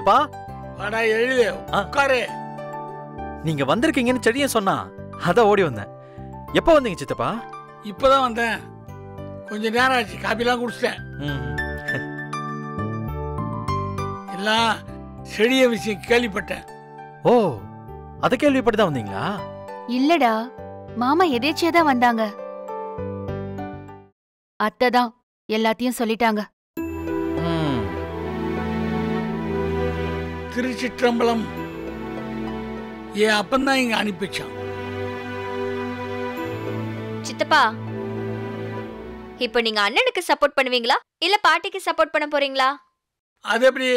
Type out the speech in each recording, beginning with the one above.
சித்தப்பா வாடா எழுது. உட்காரு. நீங்க வந்திருக்கீங்கன்னு செடியன் சொன்னா அதான் ஓடி வந்தேன். எப்போ வந்தீங்க சித்தப்பா? இப்பதான் வந்தேன். கொஞ்ச நேரம் ஆச்சு காப்பிலாம் குடிச்சிட்டேன். எல்லாம் செடிய விஷயம் கேள்விப்பட்டேன். ஓ அத கேள்விப்பட்டு தான் வந்தீங்களா? இல்லடா மாமா எதேச்சியா தான் வந்தாங்க. அத்தை தான் எல்லாத்தையும் சொல்லிட்டாங்க. திருச்சிற்றம்பலம். என் அப்பந்தான் இங்க அனுப்பி வச்சான் சித்தப்பா இப்போ நீங்க அண்ணனுக்கு சப்போர்ட் பண்ணுவீங்களா? இல்ல பாட்டிக்கு சப்போர்ட் பண்ண போறீங்களா? அது எப்படி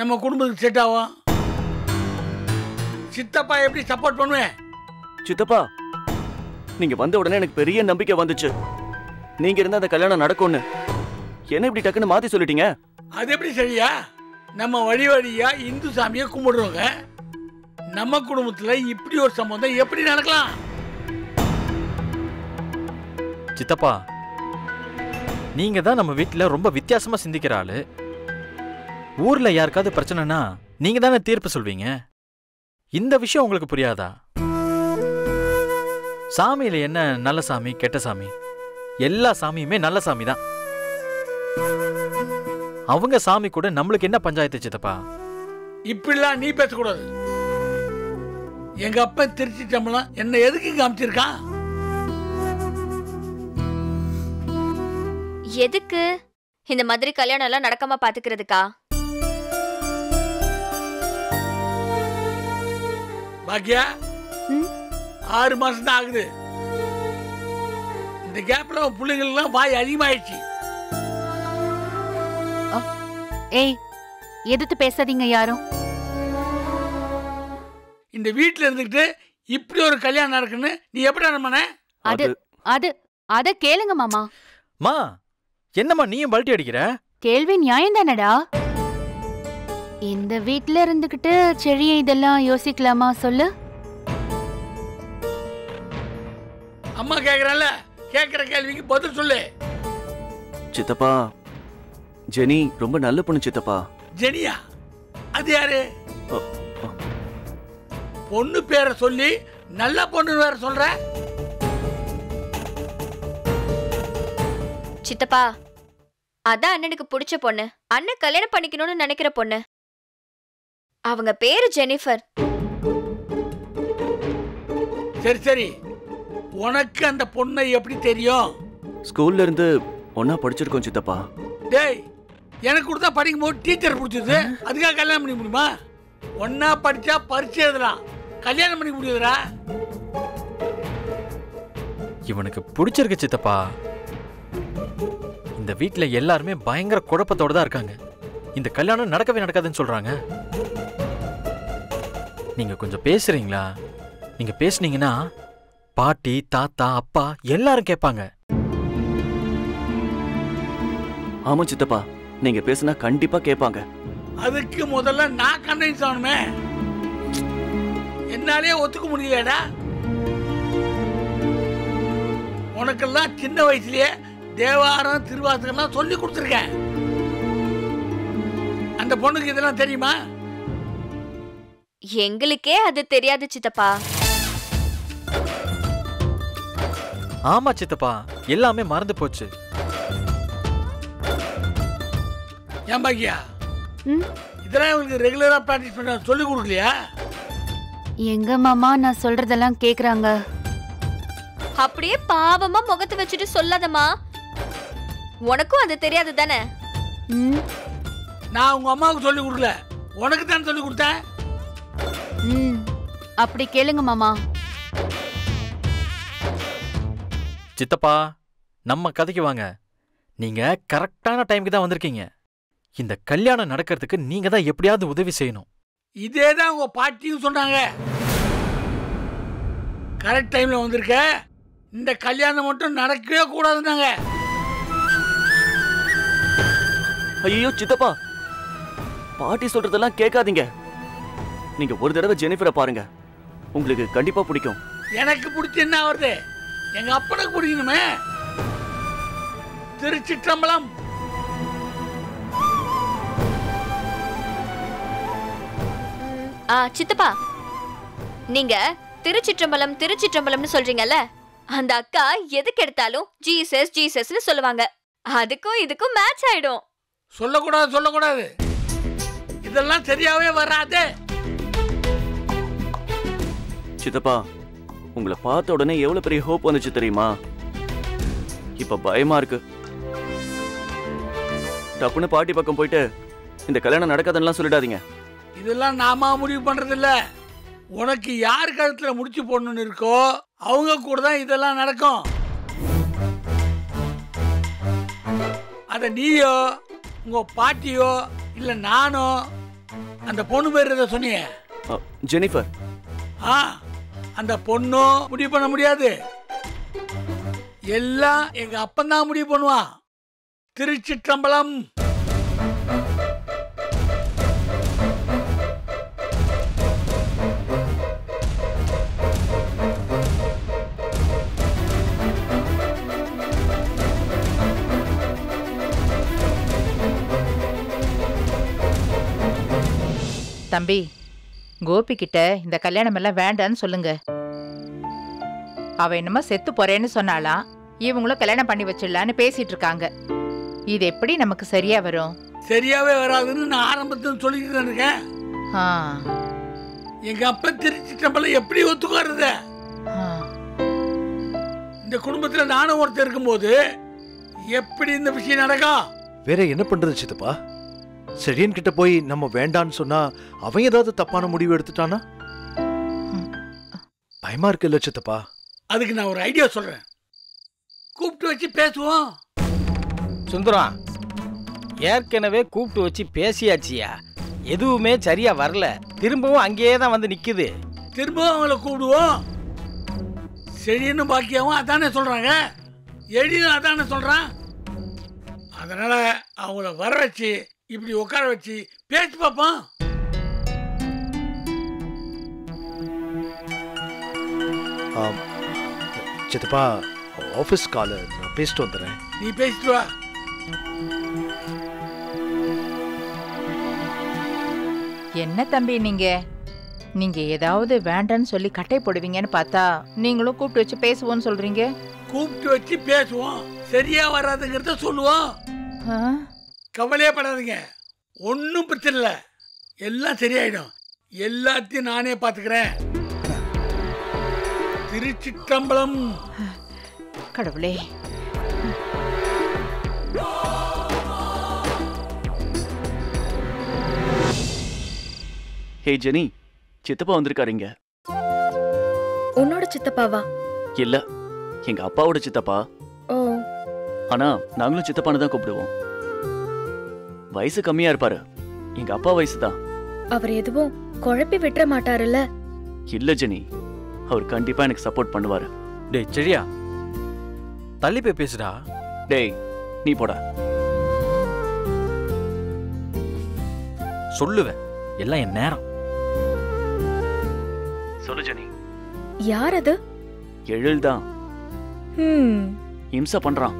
நம்ம குடும்பத்துக்கு செட் ஆகும்? சித்தப்பா எப்படி சப்போர்ட் பண்ணுவேன்? சித்தப்பா நீங்க வந்த உடனே எனக்கு பெரிய நம்பிக்கை வந்துச்சு. நீங்க இருந்தா அந்த கல்யாணம் நடக்கும்னு. என்ன இப்படி டக்குன்னு மாத்தி சொல்லிட்டீங்க? அது எப்படி சரியா? நம்ம வழி வழியா இந்து சாமியை கும்பிடுறவங்க நம்ம குடும்பத்துல இப்படி ஒரு சம்பந்தம் எப்படி நடக்கலாம்? சித்தப்பா நீங்க தான் நம்ம வீட்டில் ரொம்ப வித்தியாசமா சிந்திக்கிற ஆளு. ஊர்ல யாருக்காவது பிரச்சனைனா நீங்க தானே தீர்ப்பு சொல்வீங்க? இந்த விஷயம் உங்களுக்கு புரியாதா? சாமியில என்ன நல்ல சாமி கெட்ட சாமி? எல்லா சாமியுமே நல்ல சாமி தான் அவங்க சாமி கூட நம்மளுக்கு என்ன பஞ்சாயத்து சித்தப்பா? இப்படிலாம் நீ பேசக்கூடாது. எங்க அப்பன் திருச்சிட்டம்பலம் என்ன எதுக்கு காமிச்சிருக்கான் எதுக்கு? இந்த மாதிரி கல்யாணம் எல்லாம் நடக்காம பாத்துக்கிறதுக்கா? பாக்கியா? ஆறு மாசம் தான் ஆகுது. இந்த கேப்ல பிள்ளைங்கள்லாம் வாய் அதிகமாயிடுச்சு. ஏய் எதிர்த்து பேசாதீங்க யாரும். இந்த வீட்டுல இருந்துகிட்டு இப்படி ஒரு கல்யாணம் நடக்குன்னு நீ எப்படி நம்பின அது அது அத கேளுங்க மாமா. மா என்னம்மா நீயும் பல்ட்டி அடிக்கிற? கேள்வி நியாயம் தானடா? இந்த வீட்ல இருந்துகிட்டு செழிய இதெல்லாம் யோசிக்கலாமா சொல்லு? அம்மா கேக்குறல்ல கேக்குற கேள்விக்கு பதில் சொல்லு. சித்தப்பா ஜெனி ரொம்ப நல்ல பொண்ணு சித்தப்பா. ஜெனியா? அது யாரு. பொண்ணு பேரை சொல்லி நல்ல பொண்ணு வேற சொல்ற? சித்தப்பா அதான் அண்ணனுக்கு பிடிச்ச பொண்ணு. அண்ணன் கல்யாணம் பண்ணிக்கணும்னு நினைக்கிற பொண்ணு. அவங்க பேரு ஜெனிஃபர். சரி சரி. உனக்கு அந்த பொண்ணை எப்படி தெரியும்? ஸ்கூல்ல இருந்து ஒன்னா படிச்சிருக்கோம் சித்தப்பா. டேய் எனக்கு கொடுத்தா படிக்கும் போது டீச்சர் பிடிச்சது. அதுக்காக கல்யாணம் பண்ணிக்க முடியுமா? ஒன்னா படிச்சா பரிச்சை எழுதலாம். கல்யாணம் பண்ணிக்க முடியுதுடா. இவனுக்கு பிடிச்சிருக்கு சித்தப்பா. இந்த வீட்ல எல்லாருமே பயங்கர குழப்பத்தோட தான் இருக்காங்க. இந்த கல்யாணம் நடக்கவே நடக்காதுன்னு சொல்றாங்க. நீங்க கொஞ்சம் பேசுறீங்களா? நீங்க பேசுனீங்கன்னா பாட்டி தாத்தா அப்பா எல்லாரும் கேட்பாங்க. ஆமா சித்தப்பா. நீங்க பேசுனா கண்டிப்பா கேட்பாங்க. அதுக்கு முதல்ல நான் கன்வின்ஸ் ஆகணுமே என்னாலே ஒத்துக்க முடியலடா உனக்கெல்லாம் சின்ன வயசுலயே தேவாரம் திருவாசகம்லாம் சொல்லி கொடுத்துருக்கேன். அந்த பொண்ணுக்கு இதெல்லாம் தெரியுமா? எங்களுக்கே அது தெரியாது சித்தப்பா. ஆமா சித்தப்பா எல்லாமே மறந்து போச்சு. ஏன் பாக்கியா? ம்? இதெல்லாம் இவங்களுக்கு ரெகுலரா ப்ராக்டிஸ் பண்ண சொல்லி கொடுக்கலையா? எங்க மாமா நான் சொல்றதெல்லாம் கேக்குறாங்க. அப்படியே பாவமா முகத்தை வச்சுட்டு சொல்லாதம்மா. உனக்கும் அது தெரியாது தானே? ம்? நான் உங்க அம்மாவுக்கு சொல்லி கொடுக்கல. உனக்கு தான் சொல்லி கொடுத்தேன். ம். அப்படி கேளுங்க மாமா. சித்தப்பா நம்ம கதைக்கு வாங்க. நீங்க கரெக்டான டைமுக்கு தான் வந்திருக்கீங்க. இந்த கல்யாணம் நடக்கிறதுக்கு நீங்க தான் எப்படியாவது உதவி செய்யணும். இதே தான் உங்க பாட்டியும் சொன்னாங்க. கரெக்ட் டைம்ல வந்திருக்க. இந்த கல்யாணம் மட்டும் நடக்கவே கூடாதுன்னாங்க. ஐயோ சித்தப்பா. பாட்டி சொல்றதெல்லாம் கேட்காதீங்க. நீங்க ஒரு தடவை ஜெனிஃபரை பாருங்க. உங்களுக்கு கண்டிப்பா பிடிக்கும். எனக்கு பிடிச்ச என்ன வருது எங்க அப்பனுக்கு பிடிக்கணுமே. திருச்சிற்றம்பலம் ஆ சித்தப்பா. நீங்க திருச்சிற்றம்பலம் திருச்சிற்றம்பலம்னு சொல்றீங்கல்ல அந்த அக்கா எதுக்கு எடுத்தாலும் ஜீசஸ் ஜீசஸ்னு சொல்லுவாங்க. அதுக்கும் இதுக்கும் மேட்ச் ஆயிடும். சொல்லக்கூடாது சொல்லக்கூடாது. இதெல்லாம் சரியாவே வராதே. சித்தப்பா உங்களை பார்த்த உடனே எவ்வளவு பெரிய ஹோப் வந்துச்சு தெரியுமா? இப்ப பயமா இருக்கு. டப்புன்னு பாட்டி பக்கம் போயிட்டு இந்த கல்யாணம் நடக்காதுன்னெலாம் சொல்லிடாதீங்க. இதெல்லாம் நாம முடிவு பண்றது இல்ல உனக்கு யார் கழுத்துல முடிச்சு போடணும்னு இருக்கோ அவங்க கூட தான் இதெல்லாம் நடக்கும். அத நீயோ உங்க பாட்டியோ இல்ல நானோ அந்த பொண்ணு பேர் அ, ஜெனிஃபர். ஆ அந்த பொண்ணும் முடிவு பண்ண முடியாது. எல்லாம் எங்க அப்பந்தான் முடிவு பண்ணுவான் திருச்சிற்றம்பலம். தம்பி கோபி கிட்ட இந்த கல்யாணம் எல்லாம் வேண்டான்னு சொல்லுங்க. அவ என்னமோ செத்து போறேன்னு சொன்னாலாம் இவங்களும் கல்யாணம் பண்ணி வச்சிடலான்னு பேசிட்டு இருக்காங்க. இது எப்படி நமக்கு சரியா வரும்? சரியாவே வராதுன்னு நான் ஆரம்பத்தில் சொல்லிக்கிட்டு தான் இருக்கேன். ஆ, எங்க அப்பா திருச்சிற்றம்பலம் எப்படி ஒத்துக்காருத ஆ. இந்த குடும்பத்துல நானும் ஒருத்தர் இருக்கும்போது எப்படி இந்த விஷயம் நடக்கும் வேற என்ன பண்றது சித்தப்பா? செடியன் கிட்ட போய் நம்ம வேண்டான்னு சொன்னா அவன் ஏதாவது தப்பான முடிவு எடுத்துட்டானா? பயமா இருக்குல்ல சித்தப்பா அதுக்கு நான் ஒரு ஐடியா சொல்றேன். கூப்பிட்டு வச்சு பேசுவோம். சுந்தரம் ஏற்கனவே கூப்பிட்டு வச்சு பேசியாச்சியா? எதுவுமே சரியா வரல. திரும்பவும் அங்கேயே தான் வந்து நிக்குது. திரும்பவும் அவங்கள கூப்பிடுவோம். செடின்னு பாக்கியாவும் அதானே சொல்றாங்க? எழிலும் அதானே சொல்றான்? அதனால அவங்கள வர வச்சு இப்படி உட்கார வச்சு பேசி பார்ப்போம். சித்தப்பா ஆஃபீஸ் கால நான் பேசிட்டு வந்துடுறேன். நீ பேசிட்டு வா. என்ன தம்பி நீங்க? நீங்க ஏதாவது வேண்டான்னு சொல்லி கட்டை போடுவீங்கன்னு பார்த்தா நீங்களும் கூப்பிட்டு வச்சு பேசுவோன்னு சொல்றீங்க? கூப்பிட்டு வச்சு பேசுவோம். சரியா வராதுங்கிறத சொல்லுவோம். ஆ? கவலையே படாதீங்க ஒன்றும் பிரச்சனை இல்லை. எல்லாம் சரியாயிடும். எல்லாத்தையும் நானே பார்த்துக்கிறேன் திருச்சிற்றம்பலம். கடவுளே. Hey Jenny. சித்தப்பா வந்திருக்காருங்க உன்னோட சித்தப்பாவா? இல்ல. எங்க அப்பாவோட சித்தப்பா. ஓ. ஆனா நாங்களும் சித்தப்பான்னு தான் கூப்பிடுவோம். வயசு கம்மியா இருப்பாரு. எங்க அப்பா வயசு தான் அவர் எதுவும் குழப்பி விட்டுற மாட்டாருல்ல? இல்ல ஜெனி. அவர் கண்டிப்பா எனக்கு சப்போர்ட் பண்ணுவாரு. டேய் செடியா தள்ளி போய் பேசுடா. டேய் நீ போடா. சொல்லுவேன். எல்லாம் என் நேரம். சொல்லு ஜெனி. யார் அது எழில் தான் ஹம். இம்சை பண்றான்.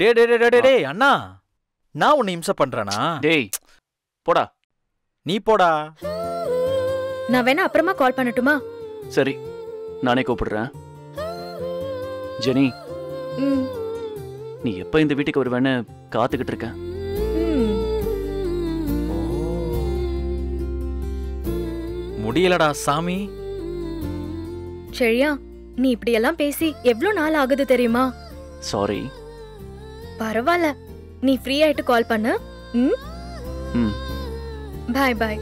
டே டே டே டே, டே டேய் அண்ணா. நான் உன்னை இம்சை பண்றேனா? டேய் போடா. நீ போடா. நான் வேணா அப்புறமா கால் பண்ணட்டுமா? சரி நானே கூப்பிடுறேன். ஜெனி ம். நீ எப்ப இந்த வீட்டுக்கு வருவேன்னு காத்துக்கிட்டு இருக்கேன். ம். முடியலடா சாமி. செழியா நீ இப்படியெல்லாம் பேசி எவ்வளோ நாள் ஆகுது தெரியுமா? சாரி பரவாயில்ல நீ ஃப்ரீ ஆயிட்டு கால் பண்ணு. ம்? ம். பாய் பாய்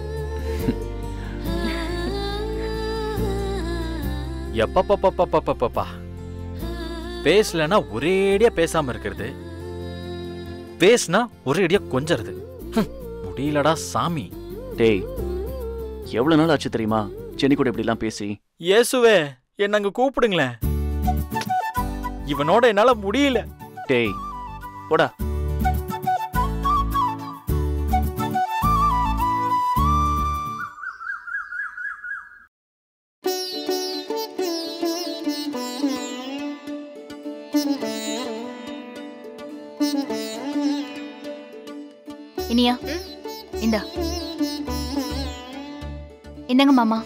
எப்பப்பப்பப்பப்பப்பப்பா. பேசலனா ஒரேடியா பேசாம இருக்கிறது. பேசுனா ஒரேடியா கொஞ்சறது. முடியலடா சாமி. டேய் எவ்வளவு நாள் ஆச்சு தெரியுமா? ஜெனி கூட இப்படிலாம் பேசி. இயேசுவே என்ன அங்க கூப்பிடுங்களேன். இவனோட என்னால முடியல. டேய் போடா. இனியா இந்தா. என்னங்க மாமா?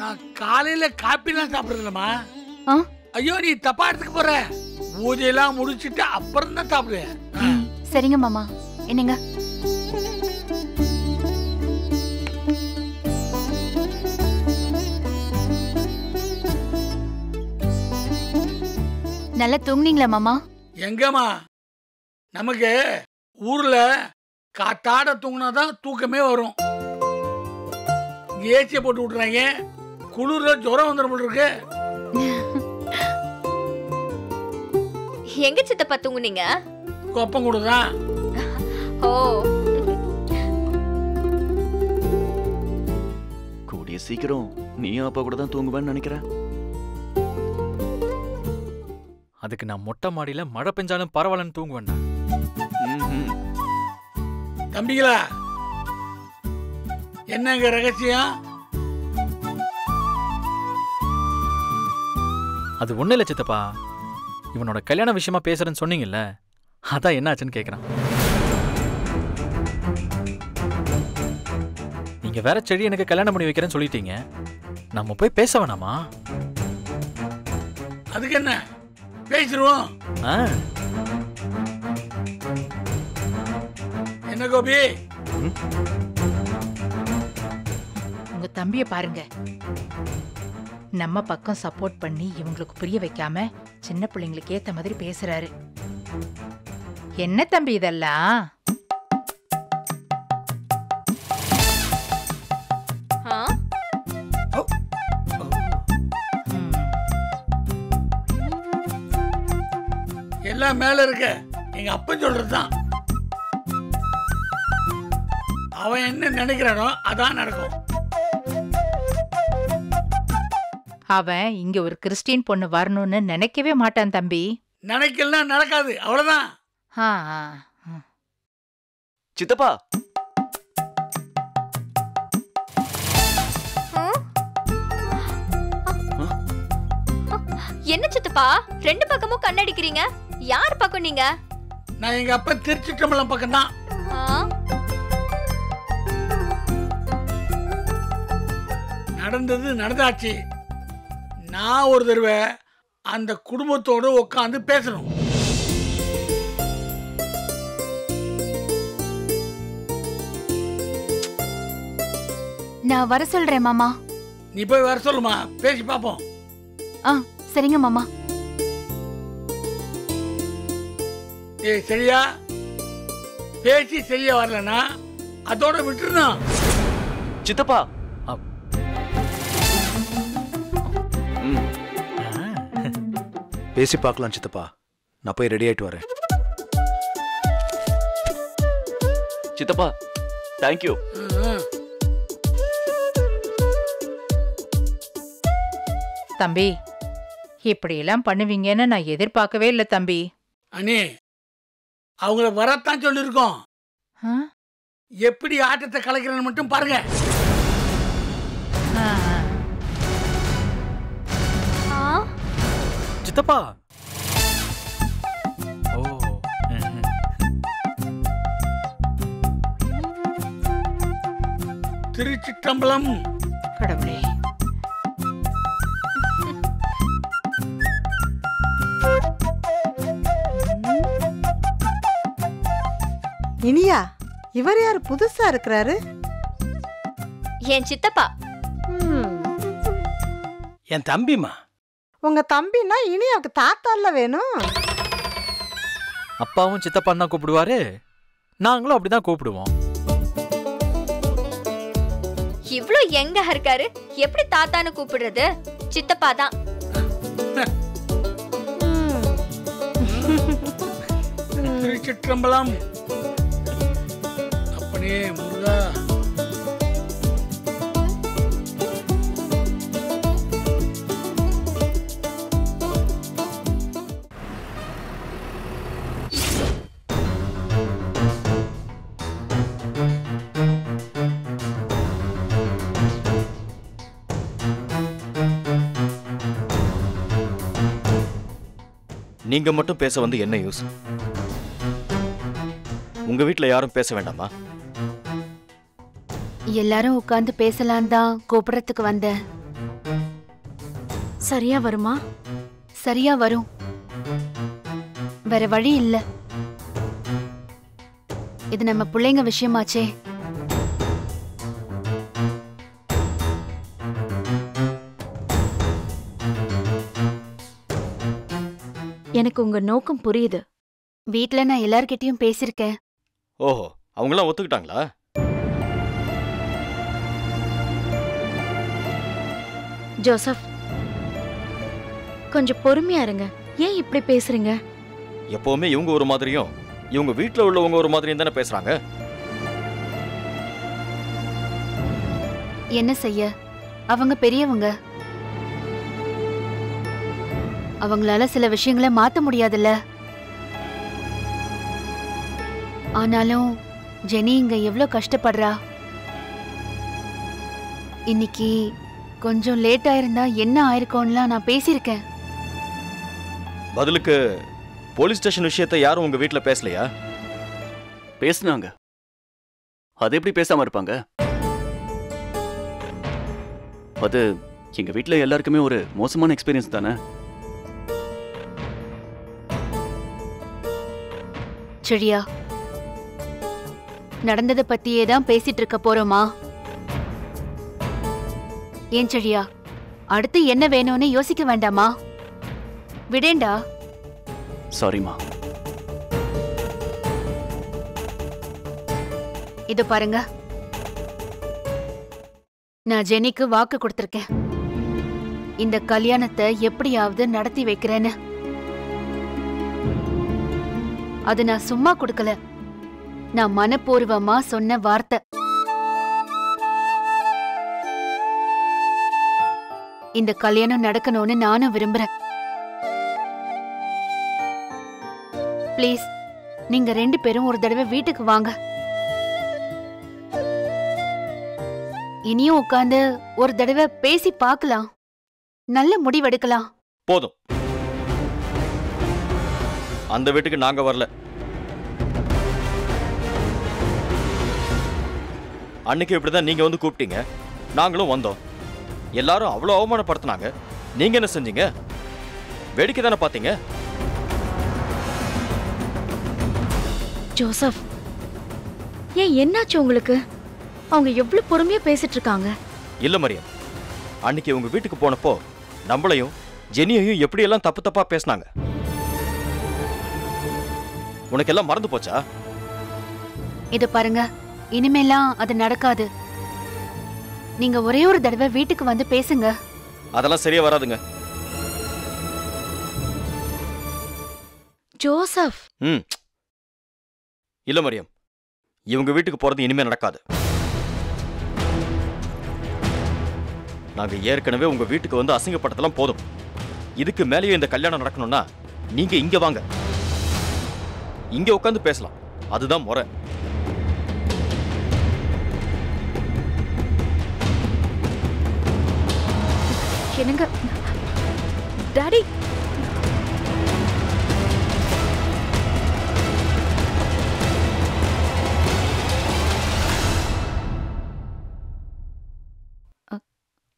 நான் காலையில காப்பிலாம் சாப்பிடுறதில்லம்மா ஆ? ஐயோ நீ தப்பா எடுத்துக்க போற. பூஜையெல்லாம் முடிச்சிட்டு அப்புறம் தான் சாப்பிடுவேன். சரிங்க மாமா. என்னங்க? நல்லா தூங்குனீங்களா மாமா? எங்கம்மா? நமக்கு ஊர்ல காத்தாட தூங்கினாதான் தூக்கமே வரும். ஏசியை போட்டு விட்டுறாங்க. குளிர்ல ஜுரம் வந்துடும் போல இருக்கு. எங்க சித்தப்பா தூங்குனீங்க? கொப்பம் கொடுதான் ஓ. கூடிய சீக்கிரம் நீயும் அப்பா கூட தான் தூங்குவேன்னு நினைக்கிறேன் அதுக்கு நான் மொட்டை மாடியில மழை பெஞ்சாலும் பரவாயில்லன்னு தூங்குவேன்டா. தம்பிகளா என்னங்க ரகசியம்? அது ஒண்ணு இல்ல சித்தப்பா. இவனோட கல்யாண விஷயமா பேசுறேன்னு சொன்னீங்கல்ல அதான் என்னாச்சுன்னு கேக்குறான். நீங்க வேற செடி எனக்கு கல்யாணம் பண்ணி வைக்கிறேன்னு சொல்லிட்டீங்க. நம்ம போய் பேச வேணாமா? அதுக்கு என்ன? பேசிடுவோம் ஆ, என்ன கோபி? உங்க தம்பிய பாருங்க. நம்ம பக்கம் சப்போர்ட் பண்ணி இவங்களுக்கு புரிய வைக்காம சின்ன பிள்ளைங்களுக்கு ஏத்த மாதிரி பேசுறாரு. என்ன தம்பி இதெல்லாம்? எல்லாம் மேல இருக்க. எங்க அப்பன் சொல்றதுதான். அவன் என்ன நினைக்கிறானோ அதான் நடக்கும். அவன் இங்க ஒரு கிறிஸ்டியன் பொண்ணு வரணும்னு நினைக்கவே மாட்டான் தம்பி. நினைக்கலாம் நடக்காது. அவ்வளவுதான். சித்தப்பா. என்ன சித்தப்பா? ரெண்டு பக்கமும் கண்ணடிக்கிறீங்க. யார் பக்கம் நீங்க? நான் எங்க அப்பன் திருச்சிட்டம்பலம் பக்கம் தான் நடந்தது நடந்தாச்சு. நான் ஒரு தடவை அந்த குடும்பத்தோடு உட்காந்து பேசணும். நான் வர சொல்றேன் மாமா. நீ போய் வர சொல்லுமா. பேசி பார்ப்போம் ஆ சரிங்க மாமா. ஏய் சரியா? பேசி சரியா வரலனா அதோட விட்டுருணும் சித்தப்பா பேசி பார்க்கலாம் சித்தப்பா. நான் போய் ரெடி ஆயிட்டு வரேன். சித்தப்பா தேங்க்யூ. தம்பி இப்படியெல்லாம் பண்ணுவீங்கன்னு நான் எதிர்பார்க்கவே இல்லை தம்பி. அண்ணி அவங்கள வரத்தான் சொல்லியிருக்கோம்? எப்படி ஆட்டத்தை கலைக்கிறேன்னு மட்டும் பாருங்க. சித்தப்பா. ஓ. திருச்சிற்றம்பலம். கடவுளே. இனியா இவர் யார்? புதுசா இருக்கிறாரு? என் சித்தப்பா. என் தம்பிமா உங்க தம்பின்னா இனியாவுக்கு தாத்தால வேணும். அப்பாவும் சித்தப்பான்னு தான் கூப்பிடுவாரு. நாங்களும் அப்படிதான் கூப்பிடுவோம். இவ்ளோ எங்க இருக்காரு? எப்படி தாத்தான்னு கூப்பிடுறது? சித்தப்பா தான். திருச்சிற்றம்பலம். அப்பனே முருகா. நீங்க மட்டும் பேச வந்து என்ன யூஸ் உங்க வீட்ல யாரும் பேச வேண்டாமா? எல்லாரும் உட்கார்ந்து பேசலாம் தான் கூப்பிடறதுக்கு வந்தேன் சரியா வருமா? சரியா வரும். வேற வழி இல்ல. இது நம்ம பிள்ளைங்க விஷயமாச்சே. எனக்கு உங்க நோக்கம் புரியுது. வீட்ல நான் எல்லார்கிட்டயும் பேசியிருக்கேன் ஓஹோ அவங்களாம் ஒத்துக்கிட்டாங்களா? ஜோசப் கொஞ்சம் பொறுமையா இருங்க. ஏன் இப்படி பேசுறீங்க? எப்பவுமே இவங்க ஒரு மாதிரியும் இவங்க வீட்ல உள்ளவங்க ஒரு மாதிரியும் தானே பேசுறாங்க? என்ன செய்ய? அவங்க பெரியவங்க. அவங்களால சில விஷயங்களை மாத்த முடியாதுல்ல. ஆனாலும் ஜெனி இங்க எவ்ளோ கஷ்டப்படுறா? இன்னைக்கு கொஞ்சம் லேட் ஆயிருந்தா என்ன ஆயிருக்கும்லாம் நான் பேசியிருக்கேன். பதிலுக்கு போலீஸ் ஸ்டேஷன் விஷயத்தை யாரும் உங்க வீட்ல பேசலையா? பேசுனாங்க அது எப்படி பேசாம இருப்பாங்க? அது எங்க வீட்ல எல்லாருக்குமே ஒரு மோசமான எக்ஸ்பீரியன்ஸ் தானே? செடியா நடந்ததை பத்தியே தான் பேசிட்டு இருக்க போறோமா? ஏன் செடியா அடுத்து என்ன வேணும்னு யோசிக்க வேண்டாமா? விடேண்டா. சாரிம்மா இது பாருங்க. நான் ஜெனிக்கு வாக்கு கொடுத்திருக்கேன். இந்த கல்யாணத்தை எப்படியாவது நடத்தி வைக்கிறேன்னு. அது நான் சும்மா கொடுக்கல. நான் மனப்பூர்வமா சொன்ன வார்த்தை. இந்த கல்யாணம் நடக்கணும்னு நானும் விரும்புறேன். ப்ளீஸ் நீங்க ரெண்டு பேரும் ஒரு தடவை வீட்டுக்கு வாங்க. இனியும் உட்காந்து ஒரு தடவை பேசி பார்க்கலாம். நல்ல முடிவெடுக்கலாம். போதும். அந்த வீட்டுக்கு நாங்க வரல. அன்னைக்கு இப்படிதான் நீங்க வந்து கூப்பிட்டீங்க. நாங்களும் வந்தோம். எல்லாரும் அவ்வளோ அவமானப்படுத்தினாங்க. நீங்க என்ன செஞ்சீங்க? வேடிக்கை தானே பார்த்தீங்க? ஜோசப் ஏன் என்னாச்சு உங்களுக்கு? அவங்க எவ்வளவு பொறுமையா பேசிட்டு இருக்காங்க? இல்ல மரியம். அன்னைக்கு உங்க வீட்டுக்கு போனப்போ நம்மளையும் ஜெனியையும் எப்படியெல்லாம் தப்பு தப்பா பேசினாங்க? உனக்கு எல்லாம் மறந்து போச்சா? இது பாருங்க இனிமேலாம் அது நடக்காது. நீங்க ஒரே ஒரு தடவை வீட்டுக்கு வந்து பேசுங்க. அதெல்லாம் சரியா வராதுங்க. ஜோசப். ம். இல்ல மரியம் இவங்க வீட்டுக்கு போறது இனிமே நடக்காது. நாங்க ஏற்கனவே உங்க வீட்டுக்கு வந்து அசிங்கப்பட்டதெல்லாம் போதும். இதுக்கு மேலேயும் இந்த கல்யாணம் நடக்கணும்னா நீங்க இங்க வாங்க. இங்க உட்காந்து பேசலாம். அதுதான் முறை. என்னங்க? டாடி?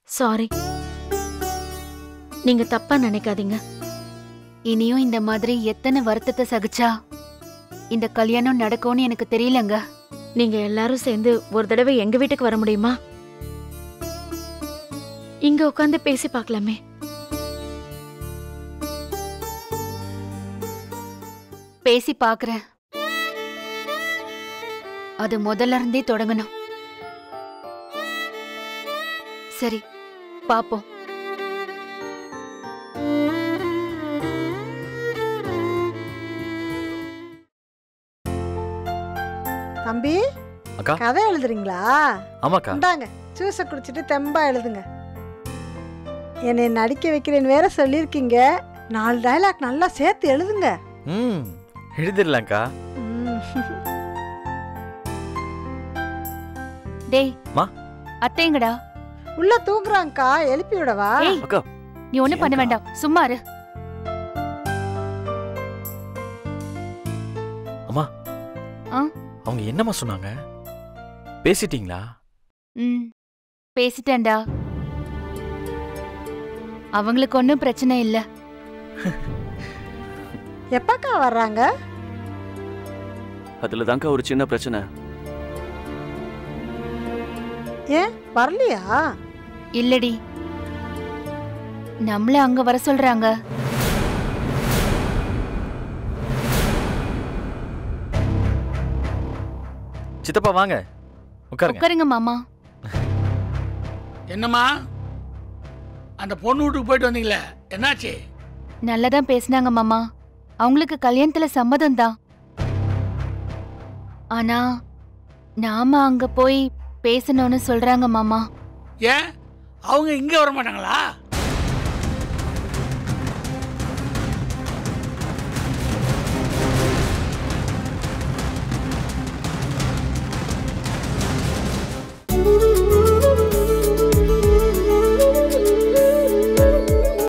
சாரி நீங்க தப்பா நினைக்காதீங்க. இனியும் இந்த மாதிரி எத்தனை வருத்தத்தை சகிச்சா இந்த கல்யாணம் நடக்கும்னு எனக்கு தெரியலங்க. நீங்க எல்லாரும் சேர்ந்து ஒரு தடவை எங்க வீட்டுக்கு வர முடியுமா? இங்க உட்காந்து பேசி பார்க்கலாமே. பேசி பார்க்கறேன். அது முதல்ல இருந்தே தொடங்கணும். சரி பாப்போம் அக்கா. கதை எழுதுறீங்களா? ஆமாக்கா. இந்தாங்க ஜூஸை குடிச்சிட்டு தெம்பா எழுதுங்க. என்னை நடிக்க வைக்கிறேன்னு வேற சொல்லியிருக்கீங்க. நாலு டயலாக் நல்லா சேர்த்து எழுதுங்க. ம் எழுதிடலாம்க்கா. டேய் மா. அத்தைங்கடா உள்ள தூங்குறாங்கக்கா எழுப்பி விடவா? அக்கா. நீ ஒண்ணும் பண்ண? வேண்டாம் சும்மா இரு. அம்மா. ஆ? அவங்க என்னம்மா சொன்னாங்க? பேசிட்டீங்களா? ம் பேசிட்டேன்டா. அவங்களுக்கு ஒன்றும் பிரச்சனை இல்லை. எப்பக்கா வர்றாங்க? அதுல தான்க்கா ஒரு சின்ன பிரச்சனை. ஏன் வரலையா? இல்லடி. நம்மள அங்க வர சொல்றாங்க. சித்தப்பா வாங்க. உட்காருங்க. உட்காருங்க மாமா. என்னம்மா? அந்த பொண்ணு வீட்டுக்கு போயிட்டு வந்தீங்களே என்னாச்சு? நல்லா தான் பேசினாங்க மாமா. அவங்களுக்கு கல்யாணத்துல சம்மதம் தான் ஆனா நாம அங்க போய் பேசணும்னு சொல்றாங்க மாமா. ஏன்? அவங்க இங்கே வர மாட்டாங்களா